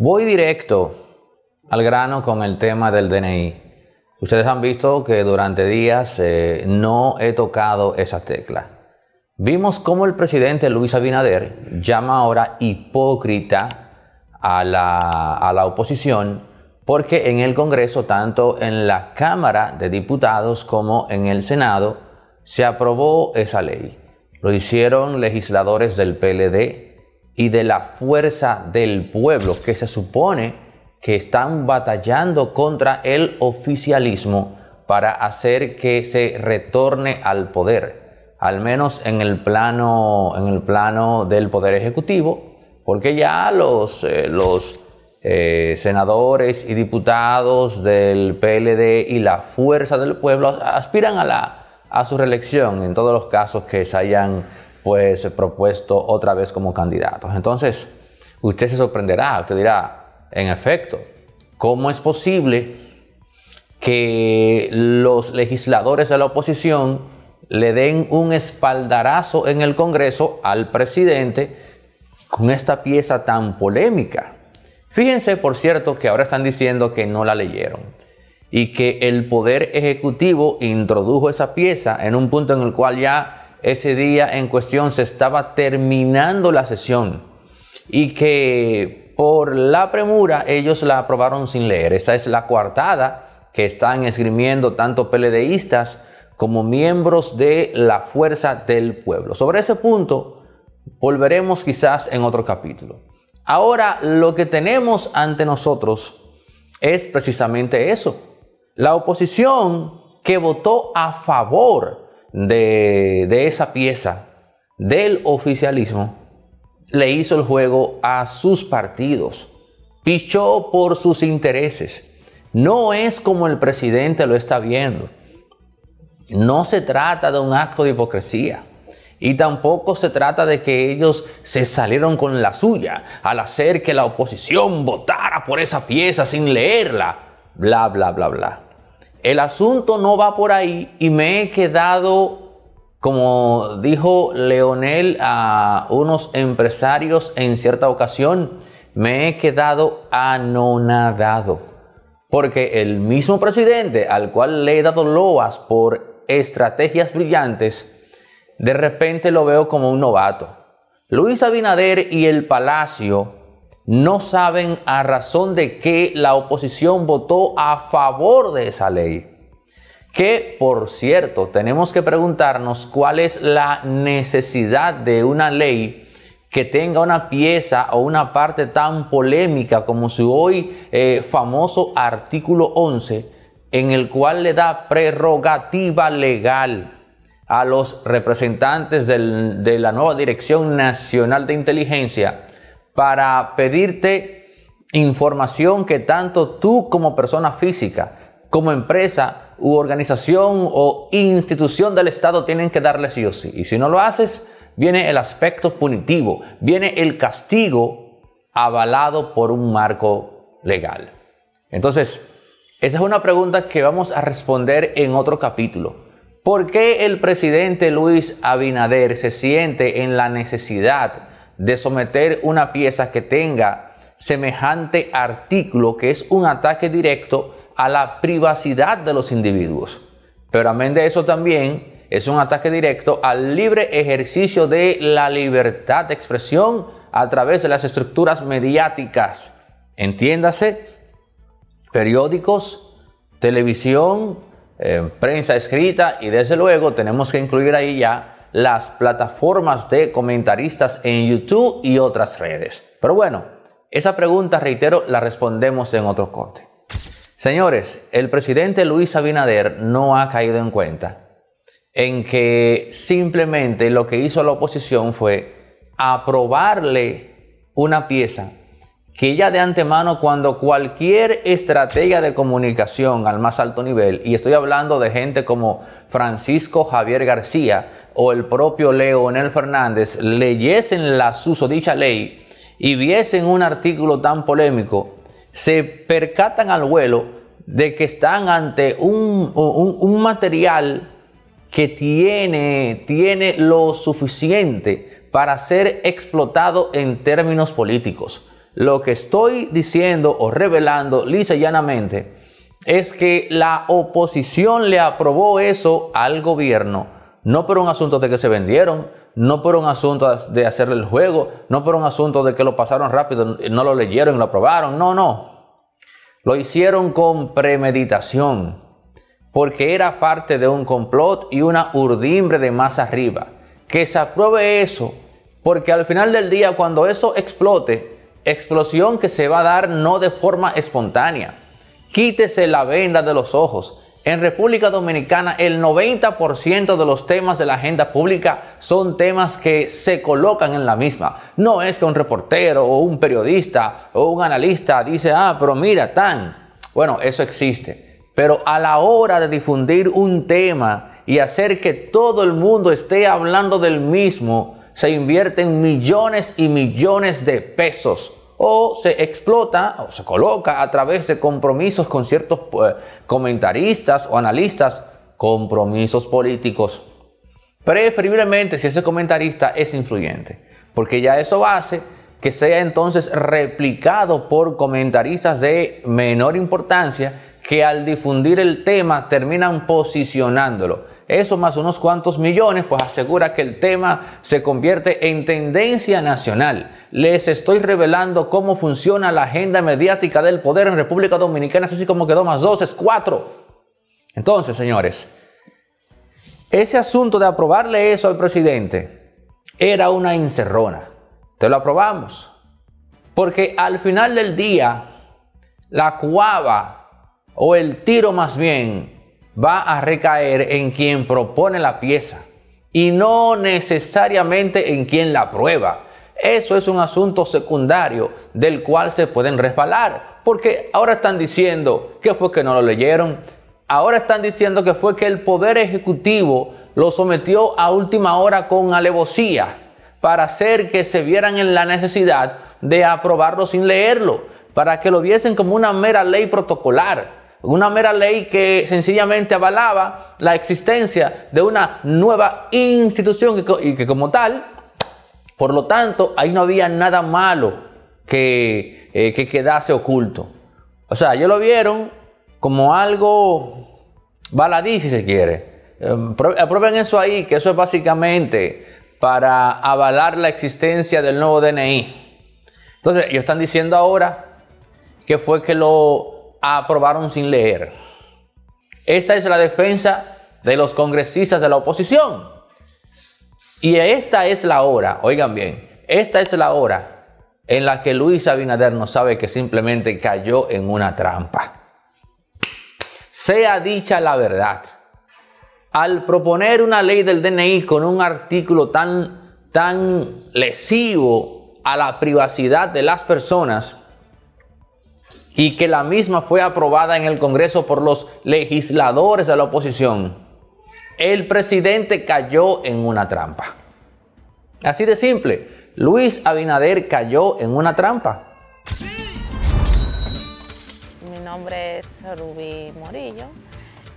Voy directo al grano con el tema del DNI. Ustedes han visto que durante días eh, no he tocado esa tecla. Vimos cómo el presidente Luis Abinader llama ahora hipócrita a la, a la oposición porque en el Congreso, tanto en la Cámara de Diputados como en el Senado, se aprobó esa ley. Lo hicieron legisladores del PLD y de la Fuerza del Pueblo, que se supone que están batallando contra el oficialismo para hacer que se retorne al poder, al menos en el plano, en el plano del poder ejecutivo, porque ya los, eh, los eh, senadores y diputados del PLD y la fuerza del pueblo aspiran a, la, a su reelección en todos los casos que se hayan pues propuesto otra vez como candidatos. Entonces, usted se sorprenderá, usted dirá, en efecto, ¿cómo es posible que los legisladores de la oposición le den un espaldarazo en el Congreso al presidente con esta pieza tan polémica? Fíjense, por cierto, que ahora están diciendo que no la leyeron y que el Poder Ejecutivo introdujo esa pieza en un punto en el cual ya ese día en cuestión se estaba terminando la sesión y que por la premura ellos la aprobaron sin leer. Esa es la coartada que están esgrimiendo tanto PLDistas como miembros de la fuerza del pueblo. Sobre ese punto volveremos quizás en otro capítulo. Ahora lo que tenemos ante nosotros es precisamente eso. La oposición que votó a favor de, esa pieza del oficialismo le hizo el juego a sus partidos, pichó por sus intereses. No es como el presidente lo está viendo. No se trata de un acto de hipocresía. Y tampoco se trata de que ellos se salieron con la suya al hacer que la oposición votara por esa pieza sin leerla. Bla, bla, bla, bla. El asunto no va por ahí y me he quedado, como dijo Leonel a unos empresarios en cierta ocasión, me he quedado anonadado. Porque el mismo presidente al cual le he dado loas por estrategias brillantes, de repente lo veo como un novato. Luis Abinader y el Palacio no saben a razón de qué la oposición votó a favor de esa ley. Que, por cierto, tenemos que preguntarnos cuál es la necesidad de una ley que tenga una pieza o una parte tan polémica como su hoy eh, famoso artículo 11, en el cual le da prerrogativa legal a los representantes de la nueva Dirección Nacional de Inteligencia para pedirte información que tanto tú como persona física, como empresa u organización o institución del Estado tienen que darle sí o sí. Y si no lo haces, viene el aspecto punitivo, viene el castigo avalado por un marco legal. Entonces, esa es una pregunta que vamos a responder en otro capítulo. ¿Por qué el presidente Luis Abinader se siente en la necesidad de someter una pieza que tenga semejante artículo que es un ataque directo a la privacidad de los individuos? Pero amén de eso también es un ataque directo al libre ejercicio de la libertad de expresión a través de las estructuras mediáticas. Entiéndase, periódicos, televisión, prensa escrita y desde luego tenemos que incluir ahí ya las plataformas de comentaristas en YouTube y otras redes. Pero bueno, esa pregunta, reitero, la respondemos en otro corte. Señores, el presidente Luis Abinader no ha caído en cuenta en que simplemente lo que hizo la oposición fue aprobarle una pieza que ya de antemano cuando cualquier estrategia de comunicación al más alto nivel, y estoy hablando de gente como Francisco Javier García o el propio Leonel Fernández, leyesen la susodicha ley y viesen un artículo tan polémico, se percatan al vuelo de que están ante un, un material que tiene, tiene lo suficiente para ser explotado en términos políticos. Lo que estoy diciendo o revelando lisa y llanamente es que la oposición le aprobó eso al gobierno, no por un asunto de que se vendieron, no por un asunto de hacerle el juego, no por un asunto de que lo pasaron rápido, no lo leyeron y lo aprobaron, no, no. Lo hicieron con premeditación, porque era parte de un complot y una urdimbre de más arriba. Que se apruebe eso, porque al final del día, cuando eso explote, explosión que se va a dar no de forma espontánea. Quítese la venda de los ojos en República Dominicana el 90% de los temas de la agenda pública son temas que se colocan en la misma. No es que un reportero o un periodista o un analista dice, ah, pero mira, tan. Bueno, eso existe. Pero a la hora de difundir un tema y hacer que todo el mundo esté hablando del mismo, se invierten millones y millones de pesos o se explota o se coloca a través de compromisos con ciertos eh, comentaristas o analistas, compromisos políticos. Preferiblemente si ese comentarista es influyente, porque ya eso hace que sea entonces replicado por comentaristas de menor importancia que al difundir el tema terminan posicionándolo eso más unos cuantos millones, pues asegura que el tema se convierte en tendencia nacional. Les estoy revelando cómo funciona la agenda mediática del poder en República Dominicana, así como quedó más dos, es cuatro. Entonces, señores, ese asunto de aprobarle eso al presidente era una encerrona. Te lo aprobamos. Porque al final del día, la cuava o el tiro más bien va a recaer en quien propone la pieza y no necesariamente en quien la prueba. Eso es un asunto secundario del cual se pueden resbalar, porque ahora están diciendo que fue que no lo leyeron, ahora están diciendo que fue que el Poder Ejecutivo lo sometió a última hora con alevosía para hacer que se vieran en la necesidad de aprobarlo sin leerlo, para que lo viesen como una mera ley protocolar una mera ley que sencillamente avalaba la existencia de una nueva institución y que como tal, por lo tanto, ahí no había nada malo que, eh, que quedase oculto. O sea, ellos lo vieron como algo baladí, si se quiere. Em, aprueben eso ahí, que eso es básicamente para avalar la existencia del nuevo DNI. Entonces, ellos están diciendo ahora que fue que lo aprobaron sin leer. Esa es la defensa de los congresistas de la oposición. Y esta es la hora, oigan bien, esta es la hora en la que Luis Abinader no sabe que simplemente cayó en una trampa. Sea dicha la verdad, al proponer una ley del DNI con un artículo tan, tan lesivo a la privacidad de las personas, y que la misma fue aprobada en el Congreso por los legisladores de la oposición, el presidente cayó en una trampa. Así de simple, Luis Abinader cayó en una trampa. Mi nombre es Rubí Morillo,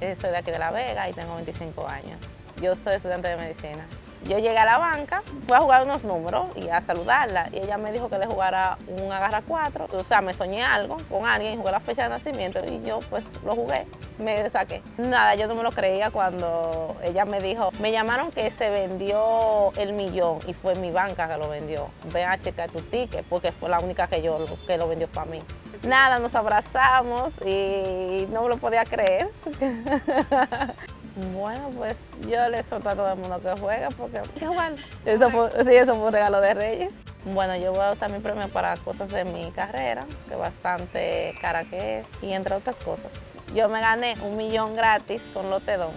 eh, soy de aquí de La Vega y tengo 25 años. Yo soy estudiante de medicina. Yo llegué a la banca, fui a jugar unos números y a saludarla. Y ella me dijo que le jugara un agarra cuatro. O sea, me soñé algo con alguien, jugué la fecha de nacimiento y yo pues lo jugué, me saqué. Nada, yo no me lo creía cuando ella me dijo, me llamaron que se vendió el millón y fue mi banca que lo vendió. Ven a checar tu ticket porque fue la única que yo que lo vendió para mí. Nada, nos abrazamos y no me lo podía creer. Bueno, pues yo le solto a todo el mundo que juegue porque igual. Eso fue, sí, eso fue un regalo de Reyes. Bueno, yo voy a usar mi premio para cosas de mi carrera, que bastante cara que es, y entre otras cosas. Yo me gané un millón gratis con Lotedón.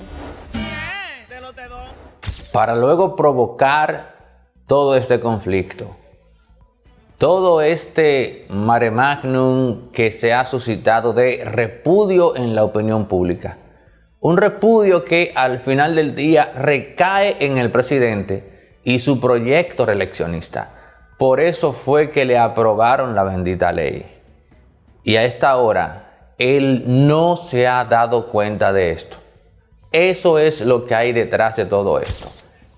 De Lotedón. Para luego provocar todo este conflicto, todo este mare magnum que se ha suscitado de repudio en la opinión pública un repudio que al final del día recae en el presidente y su proyecto reeleccionista. Por eso fue que le aprobaron la bendita ley. Y a esta hora, él no se ha dado cuenta de esto. Eso es lo que hay detrás de todo esto.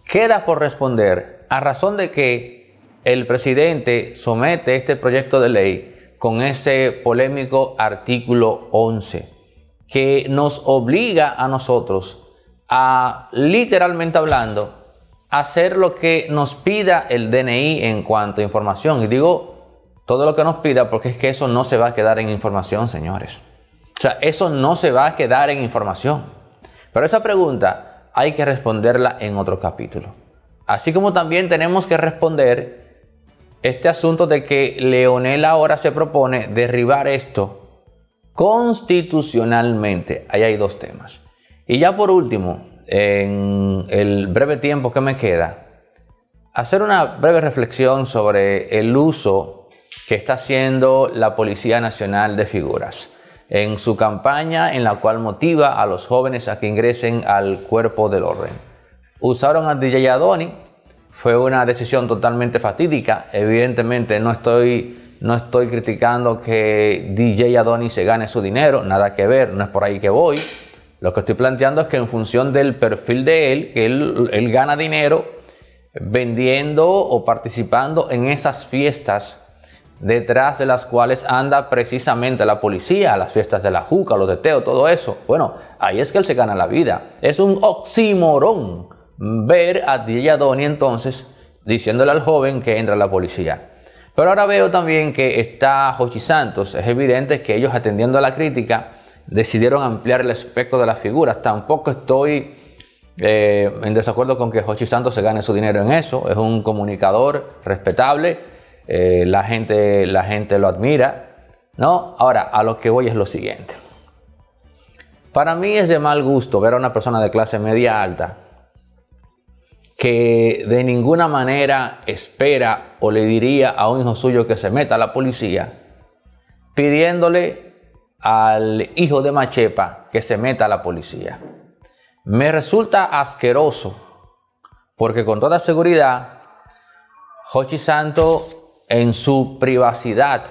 Queda por responder a razón de que el presidente somete este proyecto de ley con ese polémico artículo 11 que nos obliga a nosotros a, literalmente hablando, hacer lo que nos pida el DNI en cuanto a información. Y digo todo lo que nos pida porque es que eso no se va a quedar en información, señores. O sea, eso no se va a quedar en información. Pero esa pregunta hay que responderla en otro capítulo. Así como también tenemos que responder este asunto de que Leonel ahora se propone derribar esto constitucionalmente. Ahí hay dos temas. Y ya por último, en el breve tiempo que me queda, hacer una breve reflexión sobre el uso que está haciendo la Policía Nacional de Figuras en su campaña en la cual motiva a los jóvenes a que ingresen al cuerpo del orden. Usaron a DJ Adoni, fue una decisión totalmente fatídica, evidentemente no estoy, no estoy criticando que DJ Adoni se gane su dinero, nada que ver, no es por ahí que voy, lo que estoy planteando es que en función del perfil de él, él, él gana dinero vendiendo o participando en esas fiestas detrás de las cuales anda precisamente la policía, las fiestas de la juca, los de Teo, todo eso. Bueno, ahí es que él se gana la vida. Es un oximorón ver a DJ Adoni entonces diciéndole al joven que entra la policía. Pero ahora veo también que está Jochi Santos. Es evidente que ellos atendiendo a la crítica decidieron ampliar el espectro de las figuras. Tampoco estoy eh, en desacuerdo con que Jochi Santos se gane su dinero en eso. Es un comunicador respetable. Eh, la, gente, la gente lo admira. ¿no? Ahora, a lo que voy es lo siguiente. Para mí es de mal gusto ver a una persona de clase media alta que de ninguna manera espera o le diría a un hijo suyo que se meta a la policía pidiéndole al hijo de Machepa que se meta a la policía. Me resulta asqueroso porque con toda seguridad Jochi Santo en su privacidad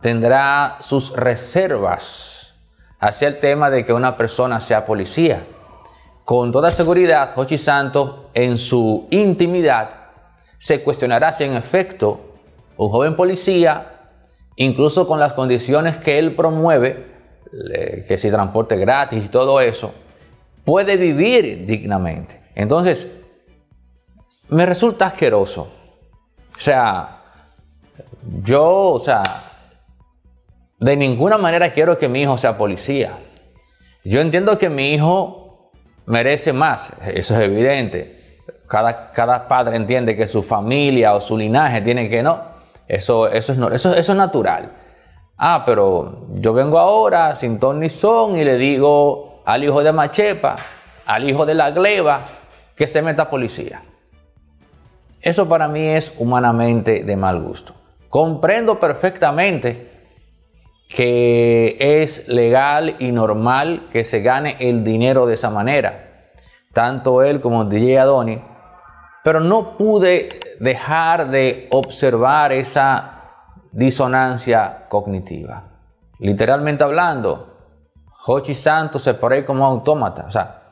tendrá sus reservas hacia el tema de que una persona sea policía. Con toda seguridad, Jochi Santo en su intimidad se cuestionará si en efecto un joven policía incluso con las condiciones que él promueve, que si transporte gratis y todo eso, puede vivir dignamente. Entonces, me resulta asqueroso. O sea, yo, o sea, de ninguna manera quiero que mi hijo sea policía. Yo entiendo que mi hijo merece más, eso es evidente. Cada, cada padre entiende que su familia o su linaje tiene que no. Eso, eso, es, eso, eso es natural. Ah, pero yo vengo ahora sin ton ni son y le digo al hijo de Machepa, al hijo de la gleba, que se meta policía. Eso para mí es humanamente de mal gusto. Comprendo perfectamente que es legal y normal que se gane el dinero de esa manera. Tanto él como DJ Adoni pero no pude dejar de observar esa disonancia cognitiva. Literalmente hablando, Hochi Santos se paró ahí como un autómata, o sea,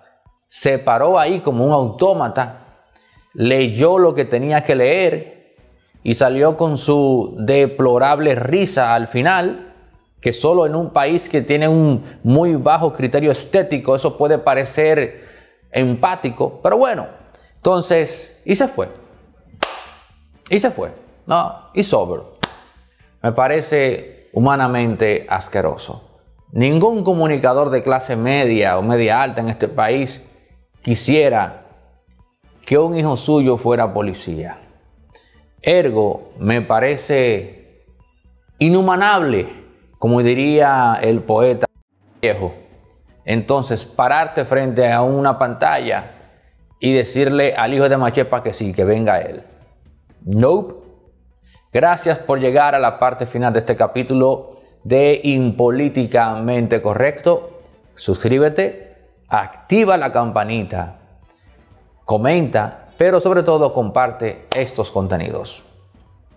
se paró ahí como un autómata, leyó lo que tenía que leer y salió con su deplorable risa al final, que solo en un país que tiene un muy bajo criterio estético eso puede parecer empático, pero bueno, entonces, y se fue. Y se fue. No, y sober. Me parece humanamente asqueroso. Ningún comunicador de clase media o media alta en este país quisiera que un hijo suyo fuera policía. Ergo, me parece inhumanable, como diría el poeta viejo. Entonces, pararte frente a una pantalla y decirle al hijo de Machepa que sí, que venga él. Nope. Gracias por llegar a la parte final de este capítulo de Impolíticamente Correcto. Suscríbete, activa la campanita, comenta, pero sobre todo comparte estos contenidos.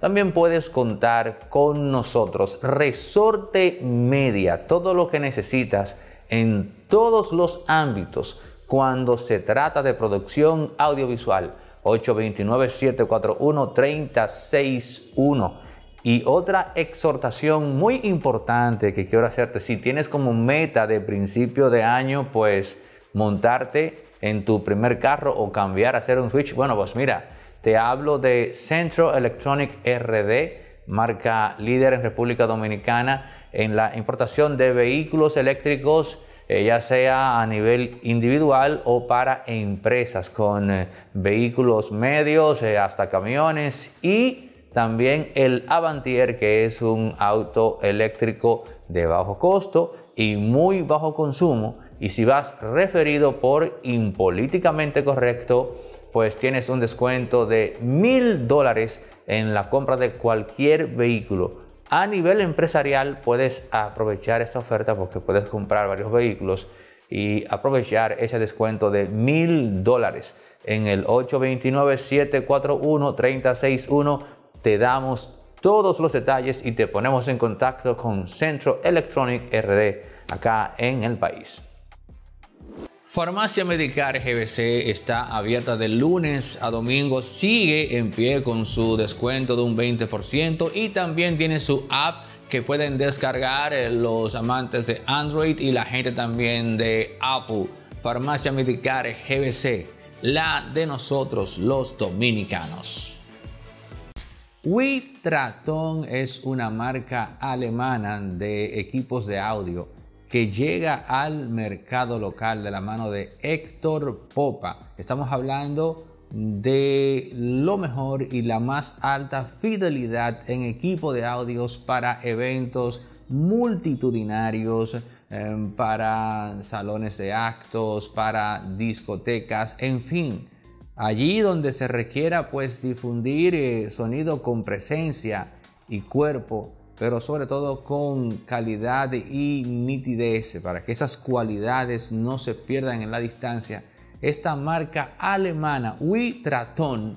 también puedes contar con nosotros. Resorte Media, todo lo que necesitas en todos los ámbitos cuando se trata de producción audiovisual. 829-741-361. Y otra exhortación muy importante que quiero hacerte, si tienes como meta de principio de año, pues montarte en tu primer carro o cambiar a hacer un switch, bueno, pues mira, te hablo de Centro Electronic RD, marca líder en República Dominicana en la importación de vehículos eléctricos eh, ya sea a nivel individual o para empresas con eh, vehículos medios eh, hasta camiones y también el Avantier que es un auto eléctrico de bajo costo y muy bajo consumo. Y si vas referido por impolíticamente correcto pues tienes un descuento de mil dólares en la compra de cualquier vehículo a nivel empresarial puedes aprovechar esta oferta porque puedes comprar varios vehículos y aprovechar ese descuento de mil dólares. En el 829-741-361 te damos todos los detalles y te ponemos en contacto con Centro Electronic RD acá en el país. Farmacia Medicar GBC está abierta de lunes a domingo, sigue en pie con su descuento de un 20% y también tiene su app que pueden descargar eh, los amantes de Android y la gente también de Apple. Farmacia Medicar GBC, la de nosotros los dominicanos. Witraton es una marca alemana de equipos de audio que llega al mercado local de la mano de Héctor Popa. Estamos hablando de lo mejor y la más alta fidelidad en equipo de audios para eventos multitudinarios, em, para salones de actos, para discotecas, en fin. Allí donde se requiera pues difundir eh, sonido con presencia y cuerpo, pero sobre todo con calidad y nitidez para que esas cualidades no se pierdan en la distancia. Esta marca alemana Witraton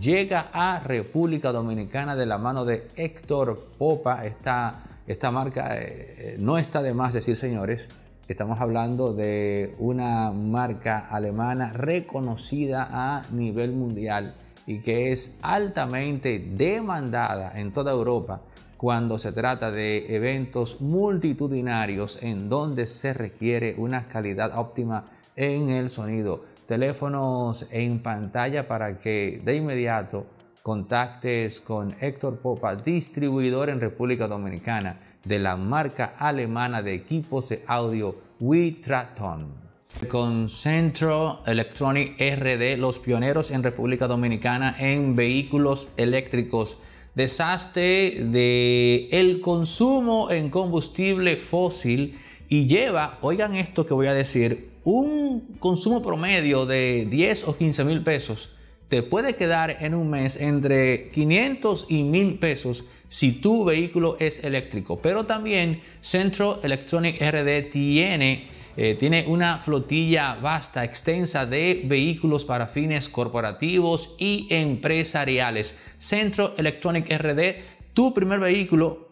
llega a República Dominicana de la mano de Héctor Popa. Esta, esta marca eh, eh, no está de más decir, señores, estamos hablando de una marca alemana reconocida a nivel mundial y que es altamente demandada en toda Europa cuando se trata de eventos multitudinarios en donde se requiere una calidad óptima en el sonido. Teléfonos en pantalla para que de inmediato contactes con Héctor Popa, distribuidor en República Dominicana de la marca alemana de equipos de audio Witraton. Con Centro Electronic RD, los pioneros en República Dominicana en vehículos eléctricos desastre de el consumo en combustible fósil y lleva, oigan esto que voy a decir, un consumo promedio de 10 o 15 mil pesos te puede quedar en un mes entre 500 y 1000 pesos si tu vehículo es eléctrico. Pero también Centro Electronic RD tiene eh, tiene una flotilla vasta, extensa de vehículos para fines corporativos y empresariales. Centro Electronic RD, tu primer vehículo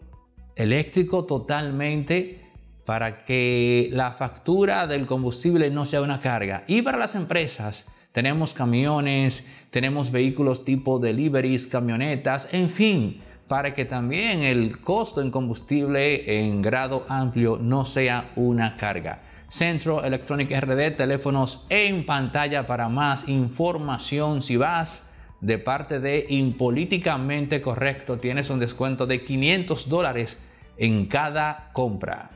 eléctrico totalmente para que la factura del combustible no sea una carga. Y para las empresas, tenemos camiones, tenemos vehículos tipo deliveries, camionetas, en fin, para que también el costo en combustible en grado amplio no sea una carga. Centro Electronic RD, teléfonos en pantalla para más información. Si vas de parte de Impolíticamente Correcto tienes un descuento de 500 dólares en cada compra.